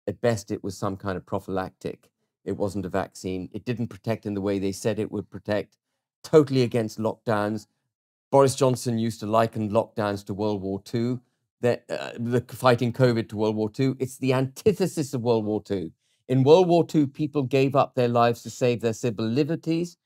At best, it was some kind of prophylactic. It wasn't a vaccine. It didn't protect in the way they said it would protect. Totally against lockdowns. Boris Johnson used to liken lockdowns to World War II. That uh, the fighting COVID to World War II. It's the antithesis of World War II. In World War II, people gave up their lives to save their civil liberties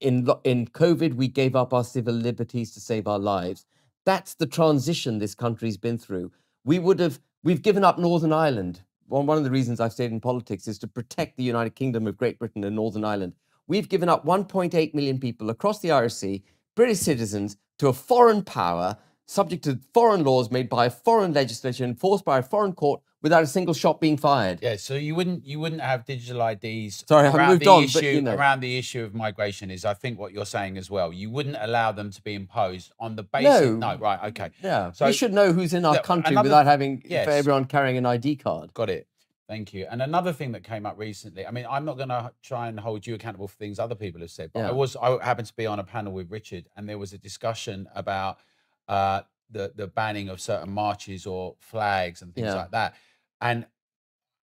in in COVID, we gave up our civil liberties to save our lives. That's the transition this country's been through. We would have we've given up Northern Ireland. One of the reasons I've stayed in politics is to protect the United Kingdom of Great Britain and Northern Ireland. We've given up 1.8 million people across the Sea, British citizens, to a foreign power, subject to foreign laws made by a foreign legislature, enforced by a foreign court, without a single shot being fired. Yeah, so you wouldn't you wouldn't have digital IDs Sorry, I've around moved the on, issue but, you know. around the issue of migration is I think what you're saying as well. You wouldn't allow them to be imposed on the basis No. no right, okay. Yeah, So- we should know who's in our Look, country another- without having Yes. for everyone carrying an ID card. Got it. Thank you. And another thing that came up recently, I mean, I'm not going to try and hold you accountable for things other people have said, but I was, I happened to be on a panel with Richard, and there was a discussion about uh, the the banning of certain marches or flags and things Yeah. like that. And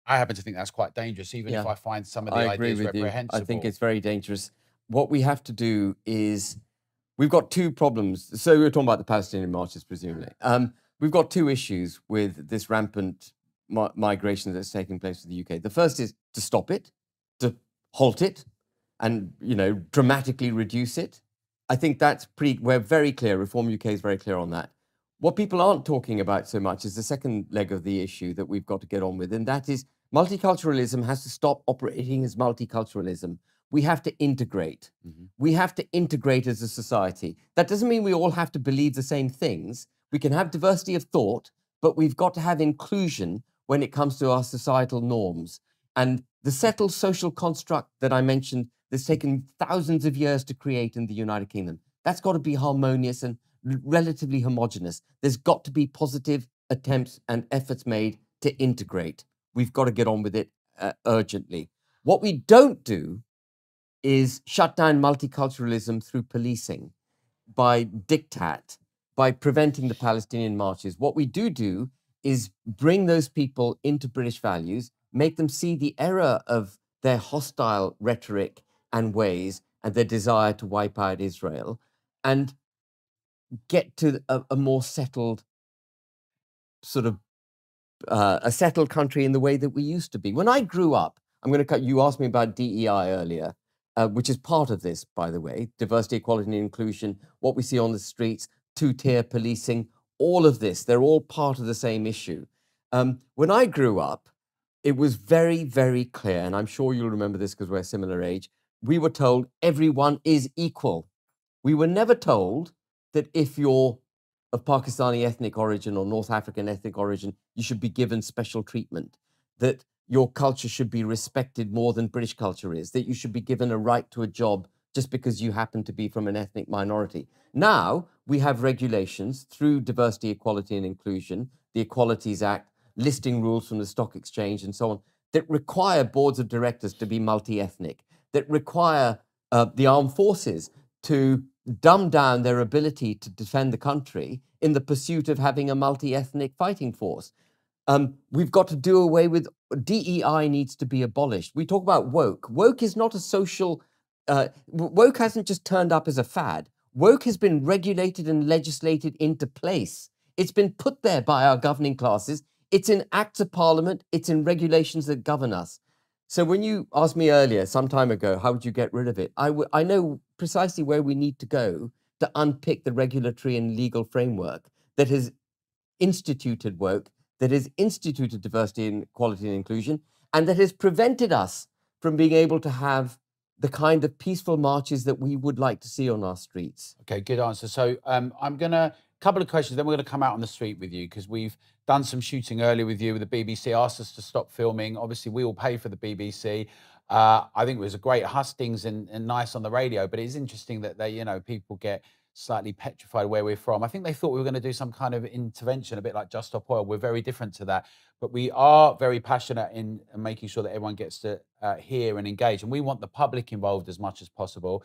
I happen to think that's quite dangerous, even if I find some of the I ideas with you. reprehensible. I think it's very dangerous. What we have to do is we've got two problems. So we were talking about the Palestinian marches, presumably. Um, we've got two issues with this rampant mi- migration that's taking place in the UK. The first is to stop it, to halt it, and you know dramatically reduce it. I think that's pretty. We're very clear. Reform UK is very clear on that. What people aren't talking about so much is the second leg of the issue that we've got to get on with, and that is multiculturalism has to stop operating as multiculturalism. We have to integrate. Mhm. We have to integrate as a society. That doesn't mean we all have to believe the same things. We can have diversity of thought, but we've got to have inclusion when it comes to our societal norms. And the settled social construct that I mentioned that's taken thousands of years to create in the United Kingdom, that's got to be harmonious and relatively homogenous. There's got to be positive attempts and efforts made to integrate. We've got to get on with it uh, urgently. What we don't do is shut down multiculturalism through policing, by diktat, by preventing the Palestinian marches. What we do do is bring those people into British values, make them see the error of their hostile rhetoric and ways and their desire to wipe out Israel, and get to a, a more settled sort of uh, a settled country in the way that we used to be. When I grew up, I'm going to cut. You asked me about DEI earlier, uh, which is part of this, by the way. Diversity, equality, and inclusion. What we see on the streets, two-tier policing, all of this. They're all part of the same issue. Um, when I grew up, it was very, very clear, and I'm sure you'll remember this because we're similar age. We were told everyone is equal. We were never told that if you're of Pakistani ethnic origin or North African ethnic origin, you should be given special treatment, that your culture should be respected more than British culture is, that you should be given a right to a job just because you happen to be from an ethnic minority. Now we have regulations through diversity, equality, and inclusion, the Equalities Act, listing rules from the stock exchange, and so on, that require boards of directors to be multi ethnic, that require uh, the armed forces to dumb down their ability to defend the country in the pursuit of having a multi ethnic fighting force. Um, we've got to do away with DEI needs to be abolished. We talk about woke. Woke is not a social. Uh, woke hasn't just turned up as a fad. Woke has been regulated and legislated into place. It's been put there by our governing classes. It's in acts of parliament. It's in regulations that govern us. So when you asked me earlier, some time ago, how would you get rid of it? I, I know precisely where we need to go to unpick the regulatory and legal framework that has instituted woke that has instituted diversity and equality and inclusion, and that has prevented us from being able to have the kind of peaceful marches that we would like to see on our streets. Okay, good answer. So um, I'm going to, a couple of questions, then we're going to come out on the street with you because we've done some shooting earlier with you with the BBC, asked us to stop filming. Obviously, we all pay for the BBC. Uh, I think it was a great hustings and, and nice on the radio, but it's interesting that they, you know, people get slightly petrified where we're from. I think they thought we were going to do some kind of intervention, a bit like Just Stop Oil. We're very different to that, but we are very passionate in, making sure that everyone gets to uh, hear and engage. And we want the public involved as much as possible.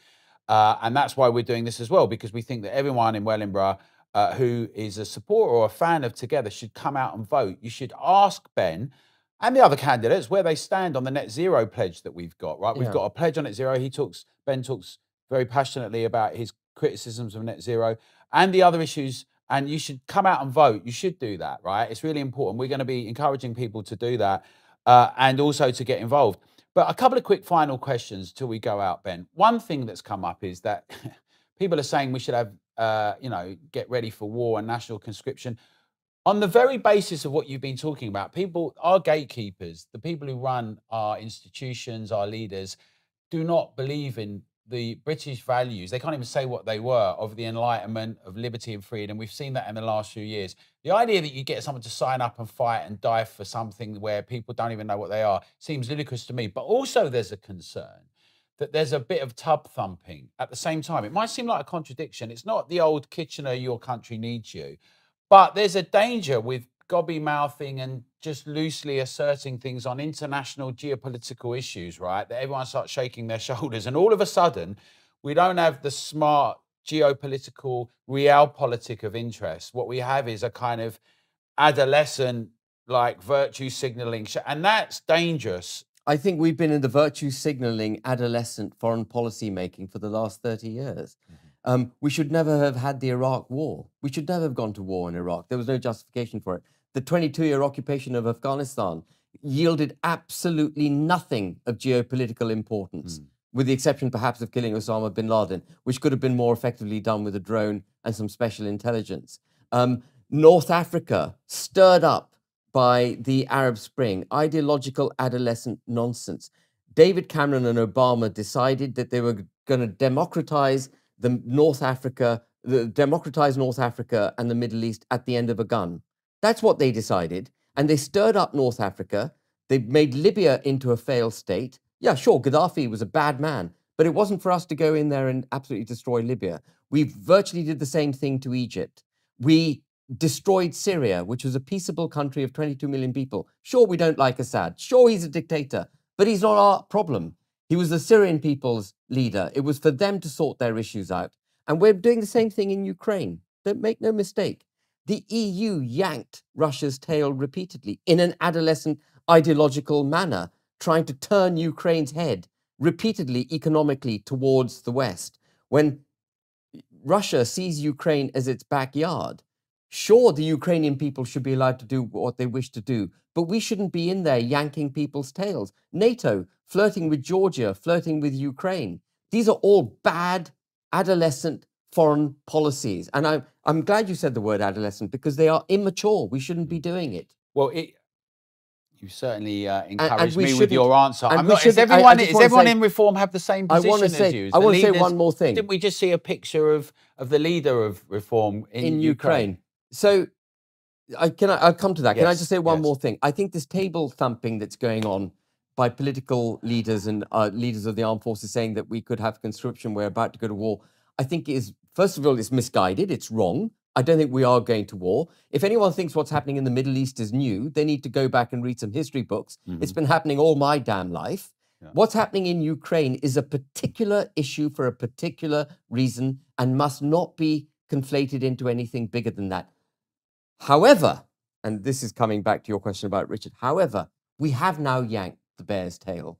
Uh, and that's why we're doing this as well, because we think that everyone in Wellingborough uh, who is a supporter or a fan of Together should come out and vote. You should ask Ben and the other candidates where they stand on the net zero pledge that we've got, right? We've got a pledge on net zero. He talks, Ben talks very passionately about his criticisms of net zero and the other issues. And you should come out and vote. You should do that, right? It's really important. We're going to be encouraging people to do that uh, and also to get involved. But a couple of quick final questions till we go out, Ben. One thing that's come up is that people are saying we should have, uh, you know, get ready for war and national conscription. On the very basis of what you've been talking about, people, our gatekeepers, the people who run our institutions, our leaders, do not believe in the British values, they can't even say what they were of the Enlightenment, of liberty and freedom. We've seen that in the last few years. The idea that you get someone to sign up and fight and die for something where people don't even know what they are seems ludicrous to me. But also, there's a concern that there's a bit of tub thumping at the same time. It might seem like a contradiction. It's not the old Kitchener, your country needs you. But there's a danger with gobby mouthing and just loosely asserting things on international geopolitical issues, right? That everyone starts shaking their shoulders. And all of a sudden, we don't have the smart geopolitical realpolitik of interest. What we have is a kind of adolescent, like virtue signaling. And that's dangerous. I think we've been in the virtue signaling adolescent foreign policy making for the last 30 years. Mm-hmm. Um, we should never have had the Iraq war. We should never have gone to war in Iraq. There was no justification for it the 22 year occupation of Afghanistan yielded absolutely nothing of geopolitical importance, mm. with the exception perhaps of killing Osama bin Laden, which could have been more effectively done with a drone and some special intelligence. Um, North Africa, stirred up by the Arab Spring, ideological adolescent nonsense. David Cameron and Obama decided that they were going to democratize the North Africa, the, democratize North Africa and the Middle East at the end of a gun. That's what they decided. And they stirred up North Africa. They made Libya into a failed state. Yeah, sure, Gaddafi was a bad man, but it wasn't for us to go in there and absolutely destroy Libya. We virtually did the same thing to Egypt. We destroyed Syria, which was a peaceable country of 22 million people. Sure, we don't like Assad. Sure, he's a dictator, but he's not our problem. He was the Syrian people's leader. It was for them to sort their issues out. And we're doing the same thing in Ukraine. Don't make no mistake. The EU yanked Russia's tail repeatedly in an adolescent ideological manner, trying to turn Ukraine's head repeatedly economically towards the West. When Russia sees Ukraine as its backyard, sure, the Ukrainian people should be allowed to do what they wish to do, but we shouldn't be in there yanking people's tails. NATO flirting with Georgia, flirting with Ukraine. These are all bad adolescent foreign policies. And I'm, I'm glad you said the word adolescent because they are immature. We shouldn't be doing it. Well, it, you certainly uh, encouraged me with your answer. I'm not, is everyone, I, I everyone say, in reform have the same position say, as you? I want to say one more thing. Didn't we just see a picture of, of the leader of reform in, in Ukraine? Ukraine? So I can I, will come to that. Yes, can I just say one yes. more thing? I think this table thumping that's going on by political leaders and uh, leaders of the armed forces saying that we could have conscription, we're about to go to war, I think is, first of all, it's misguided, it's wrong. I don't think we are going to war. If anyone thinks what's happening in the Middle East is new, they need to go back and read some history books. It's been happening all my damn life. Yeah. What's happening in Ukraine is a particular issue for a particular reason and must not be conflated into anything bigger than that. However, and this is coming back to your question about Richard, however, we have now yanked the bear's tail.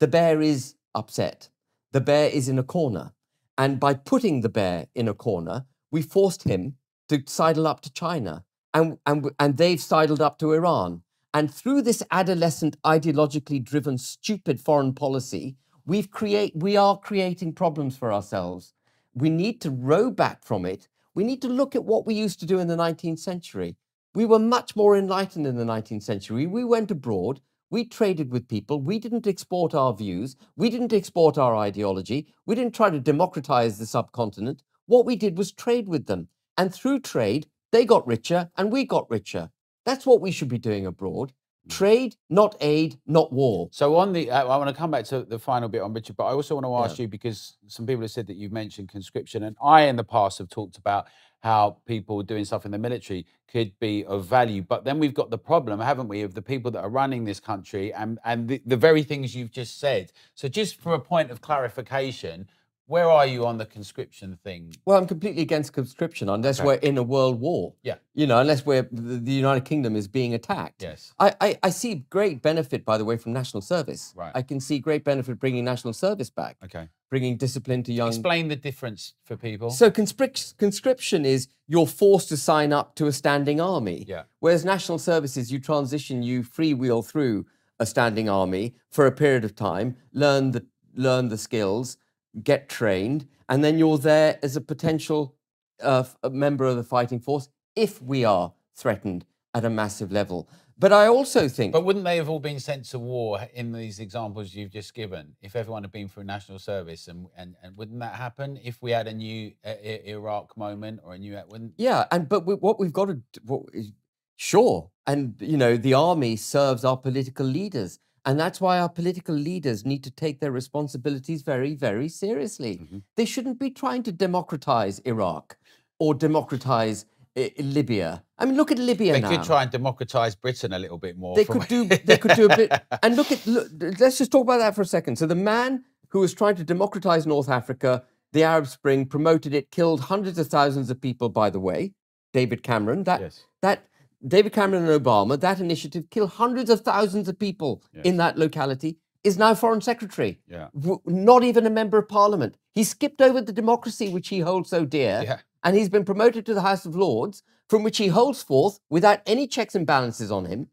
The bear is upset. The bear is in a corner. And by putting the bear in a corner, we forced him to sidle up to China. And, and, and they've sidled up to Iran. And through this adolescent, ideologically driven, stupid foreign policy, we've create, we are creating problems for ourselves. We need to row back from it. We need to look at what we used to do in the 19th century. We were much more enlightened in the 19th century. We went abroad. We traded with people. We didn't export our views. We didn't export our ideology. We didn't try to democratize the subcontinent. What we did was trade with them. And through trade, they got richer and we got richer. That's what we should be doing abroad. Trade, not aid, not war. So on the, uh, I want to come back to the final bit on Richard, but I also want to ask you because some people have said that you've mentioned conscription, and I in the past have talked about how people doing stuff in the military could be of value. But then we've got the problem, haven't we, of the people that are running this country and and the, the very things you've just said. So just for a point of clarification, where are you on the conscription thing? Well, I'm completely against conscription unless Okay. we're in a world war. Yeah. You know, unless we're the, United Kingdom is being attacked. Yes. I, I, I see great benefit, by the way, from national service. Right. I can see great benefit bringing national service back, Okay. bringing discipline to young. Explain the difference for people. So conscript, conscription is you're forced to sign up to a standing army. Yeah. Whereas national services, you transition, you freewheel through a standing army for a period of time, learn the learn the skills, get trained, and then you're there as a potential uh, a member of the fighting force if we are threatened at a massive level. But I also think But wouldn't they have all been sent to war in these examples you've just given? If everyone had been through national service, and and, and wouldn't that happen if we had a new uh, Iraq moment or a new? Wouldn't Yeah, and but we, what we've got to d- what is, sure, and you know the army serves our political leaders, and that's why our political leaders need to take their responsibilities very, very seriously. Mhm. They shouldn't be trying to democratize Iraq or democratize uh, Libya. I mean, look at Libya they now. could try and democratize Britain a little bit more? They could do. They could do a bit. And look at. Look, let's just talk about that for a second. So the man who was trying to democratize North Africa, the Arab Spring, promoted it, killed hundreds of thousands of people. By the way, David Cameron. That Yes. that David Cameron and Obama. That initiative killed hundreds of thousands of people in that locality. Is now foreign secretary. Yeah. W- not even a member of parliament. He skipped over the democracy which he holds so dear Yeah. and he's been promoted to the House of Lords, from which he holds forth without any checks and balances on him,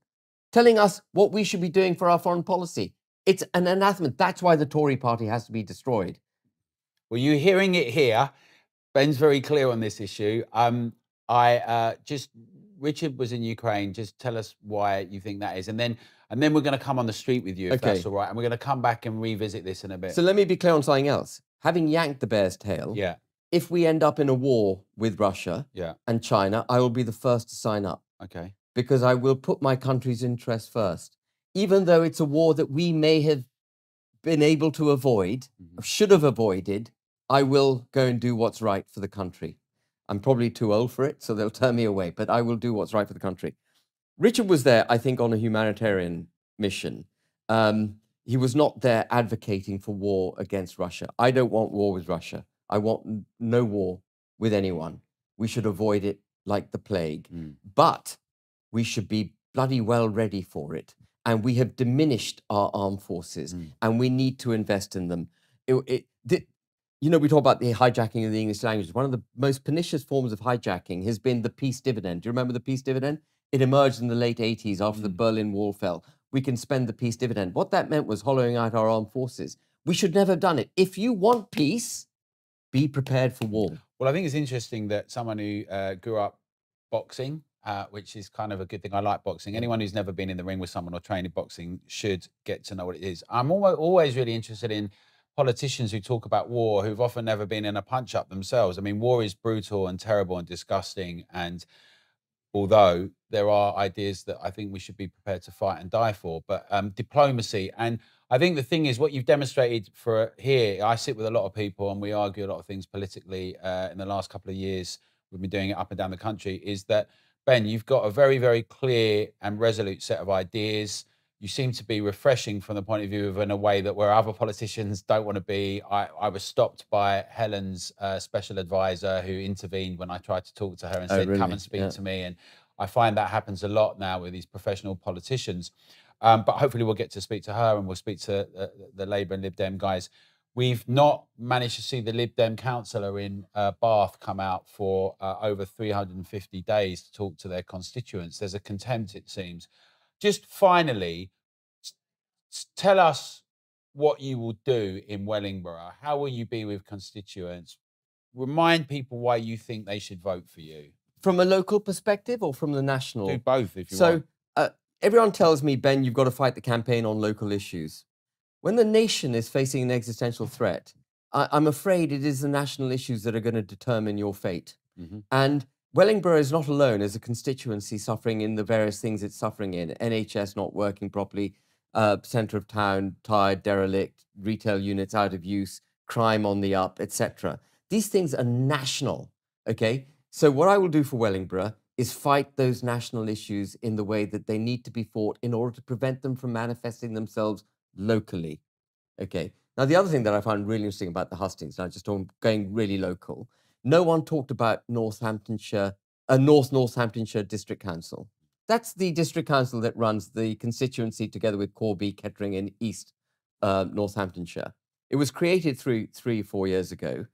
telling us what we should be doing for our foreign policy. It's an anathema. That's why the Tory party has to be destroyed. Well, you're hearing it here. Ben's very clear on this issue. Um, I uh, just Richard was in Ukraine. Just tell us why you think that is, and then and then we're going to come on the street with you if that's all right, and we're going to come back and revisit this in a bit. So let me be clear on something else. Having yanked the bear's tail, yeah, if we end up in a war with Russia yeah, and China, I will be the first to sign up okay, because I will put my country's interests first. Even though it's a war that we may have been able to avoid, Mhm. should have avoided, I will go and do what's right for the country. I'm probably too old for it, so they'll turn me away, but I will do what's right for the country. Richard was there, I think, on a humanitarian mission. Um, he was not there advocating for war against Russia. I don't want war with Russia. I want no war with anyone. We should avoid it like the plague. Mm. But we should be bloody well ready for it. And we have diminished our armed forces Mm. and we need to invest in them. It, it, you know, we talk about the hijacking of the English language. One of the most pernicious forms of hijacking has been the peace dividend. Do you remember the peace dividend? It emerged in the late 80s after the Mm. Berlin Wall fell. We can spend the peace dividend. What that meant was hollowing out our armed forces. We should never have done it. If you want peace, be prepared for war. Well, I think it's interesting that someone who uh, grew up boxing, uh, which is kind of a good thing. I like boxing. Anyone who's never been in the ring with someone or trained in boxing should get to know what it is. I'm always really interested in politicians who talk about war who've often never been in a punch up themselves. I mean, war is brutal and terrible and disgusting. And although there are ideas that I think we should be prepared to fight and die for. But um, diplomacy, and I think the thing is what you've demonstrated for here. I sit with a lot of people, and we argue a lot of things politically. Uh, in the last couple of years, we've been doing it up and down the country. Is that Ben? You've got a very, very clear and resolute set of ideas. You seem to be refreshing from the point of view of in a way that where other politicians don't want to be. I, I was stopped by Helen's uh, special advisor who intervened when I tried to talk to her and Oh, said, "Come and speak Yeah. to me." And I find that happens a lot now with these professional politicians. Um, but hopefully, we'll get to speak to her and we'll speak to the, the Labour and Lib Dem guys. We've not managed to see the Lib Dem councillor in uh, Bath come out for uh, over 350 days to talk to their constituents. There's a contempt, it seems. Just finally, tell us what you will do in Wellingborough. How will you be with constituents? Remind people why you think they should vote for you. From a local perspective or from the national? Do both if you so want. uh, everyone tells me, Ben, you've got to fight the campaign on local issues. When the nation is facing an existential threat, I, I'm afraid it is the national issues that are going to determine your fate. Mhm. And Wellingborough is not alone as a constituency suffering in the various things it's suffering in. NHS not working properly, uh, centre of town tired, derelict, retail units out of use, crime on the up, etc. These things are national. Okay, so what I will do for Wellingborough is fight those national issues in the way that they need to be fought in order to prevent them from manifesting themselves locally. Okay. Now, the other thing that I find really interesting about the hustings, and I just don't going really local, no one talked about Northamptonshire, uh, North Northamptonshire District Council. That's the district council that runs the constituency together with Corby, Kettering, and East uh, Northamptonshire. It was created three, three, four years ago.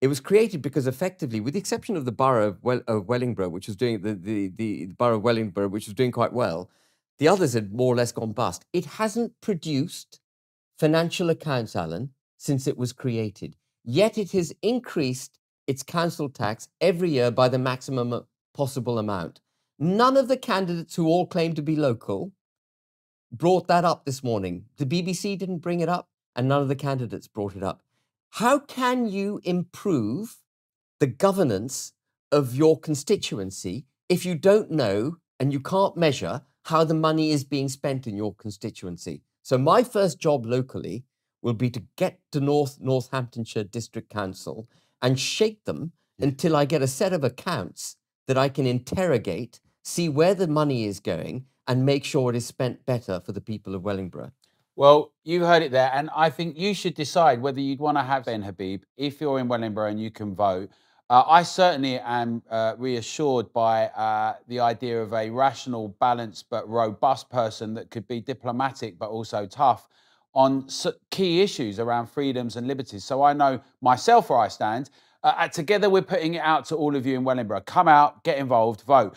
It was created because effectively, with the exception of the borough of, well, of Wellingborough, which was doing the, the, the borough of Wellingborough, which was doing quite well, the others had more or less gone bust. It hasn't produced financial accounts, Alan, since it was created. Yet it has increased its council tax every year by the maximum uh, possible amount. None of the candidates who all claim to be local brought that up this morning. The BBC didn't bring it up, and none of the candidates brought it up. How can you improve the governance of your constituency if you don't know and you can't measure how the money is being spent in your constituency? So, my first job locally will be to get to North Northamptonshire District Council and shake them until I get a set of accounts that I can interrogate, see where the money is going, and make sure it is spent better for the people of Wellingborough. Well, you heard it there, and I think you should decide whether you'd want to have Ben Habib if you're in Wellingborough and you can vote. Uh, I certainly am uh, reassured by uh, the idea of a rational, balanced, but robust person that could be diplomatic but also tough on key issues around freedoms and liberties. So I know myself where I stand. Uh, uh, together, we're putting it out to all of you in Wellingborough. Come out, get involved, vote.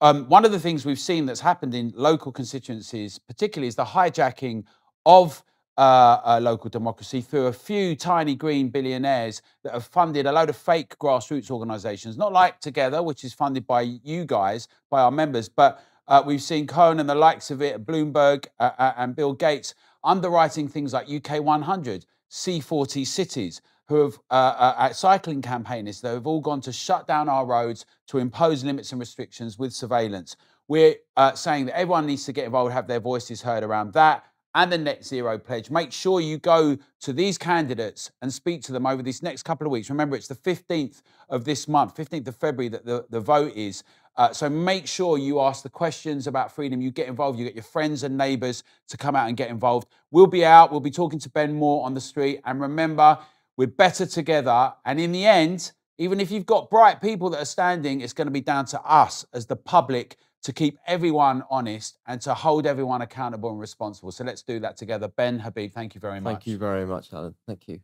Um, one of the things we've seen that's happened in local constituencies, particularly, is the hijacking of uh, uh, local democracy through a few tiny green billionaires that have funded a load of fake grassroots organisations, not like Together, which is funded by you guys, by our members, but uh, we've seen Cohen and the likes of it, Bloomberg uh, uh, and Bill Gates underwriting things like UK 100, C40 cities, who have uh, uh, uh, cycling campaigners that have all gone to shut down our roads to impose limits and restrictions with surveillance. We're uh, saying that everyone needs to get involved, have their voices heard around that and the net zero pledge. Make sure you go to these candidates and speak to them over these next couple of weeks. Remember, it's the 15th of this month, 15th of February, that the, the vote is. Uh, so make sure you ask the questions about freedom. You get involved. You get your friends and neighbours to come out and get involved. We'll be out. We'll be talking to Ben Moore on the street. And remember, we're better together. And in the end, even if you've got bright people that are standing, it's going to be down to us as the public to keep everyone honest and to hold everyone accountable and responsible. So let's do that together. Ben Habib, thank you very much. Thank you very much, Alan. Thank you.